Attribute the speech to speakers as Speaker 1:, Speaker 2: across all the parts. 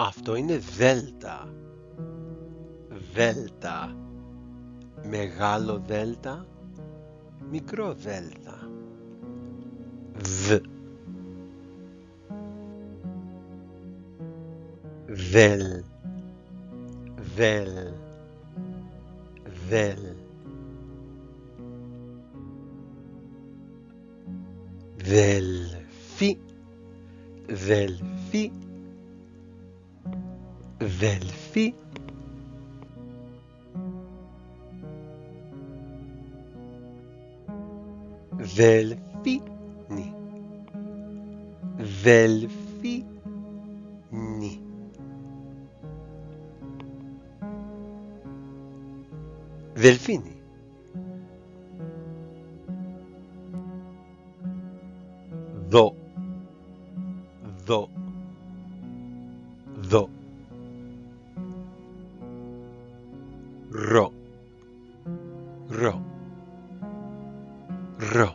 Speaker 1: Αυτό είναι δέλτα. Δέλτα. Μεγάλο δέλτα. Μικρό δέλτα. Δ. Δελ. Δελ. Δελ. Δελφί. Δελφί. Delphi Delfini Delfini Delfini Do Do Do ro. Ro. Ro.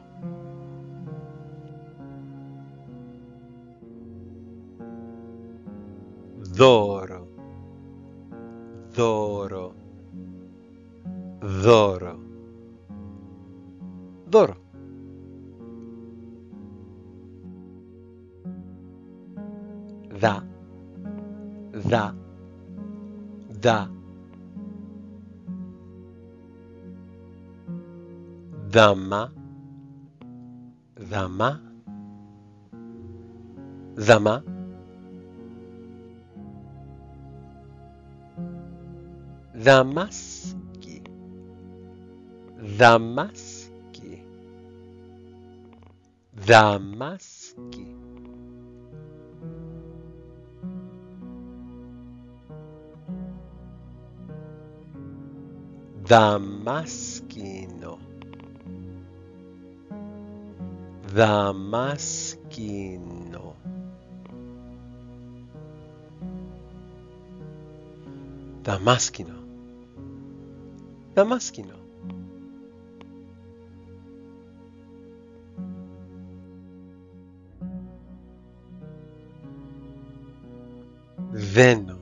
Speaker 1: Doro doro doro doro da da da Dhamma, Dhamma, Dhamma. Damaski, Damaski, Damaski. Damaskino. Damasquino. Damasquino. Damasquino. Veno.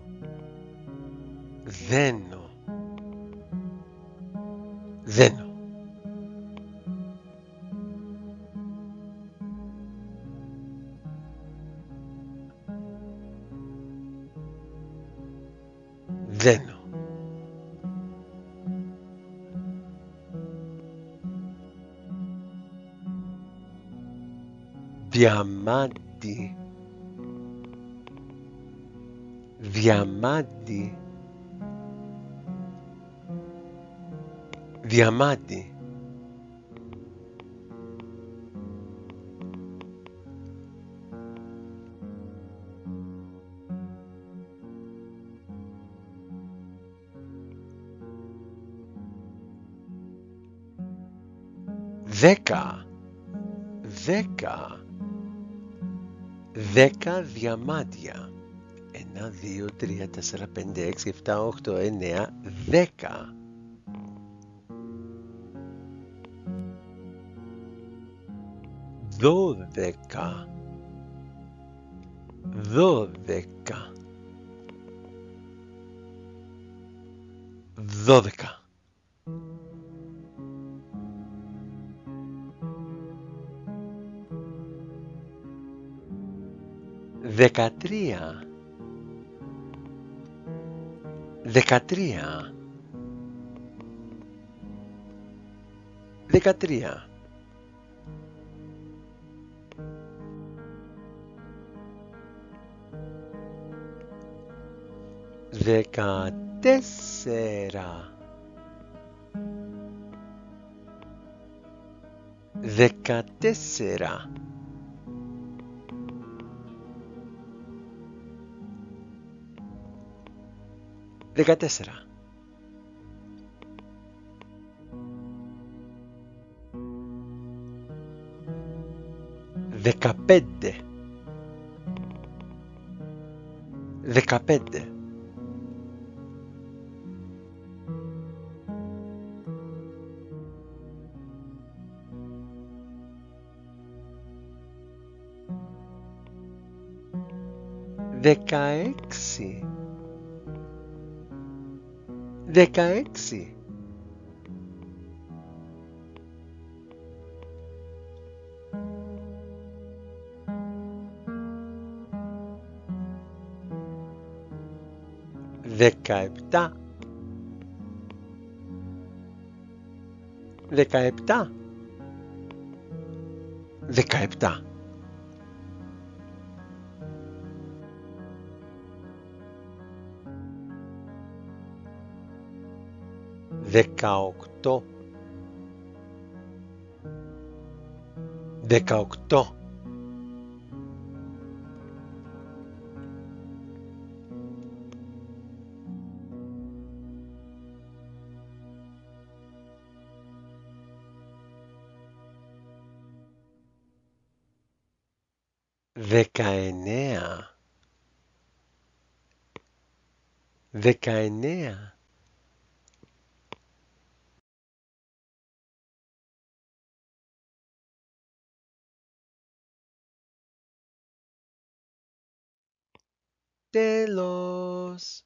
Speaker 1: Δένω. Διαμάντι. Διαμάντι. Διαμάντι. Δέκα. Δέκα. Δέκα διαμάντια. Ένα, δύο, τρία, τέσσερα, πέντε, έξι, εφτά, οχτώ, εννέα, δέκα. Δώδεκα. Δώδεκα. Δώδεκα. Δεκατρία. Δεκατρία. Δεκατρία. Δεκατέσσερα. Δεκατέσσερα. Δεκατέσσερα. Δεκαπέντε. Δεκαπέντε. δεκαέξι δεκαέξι. Δεκαεπτά. Δεκαεπτά. Δεκαεπτά δεκαοκτώ. Δεκαοκτώ. Δεκαεννέα. Δεκαεννέα de los